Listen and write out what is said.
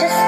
Just.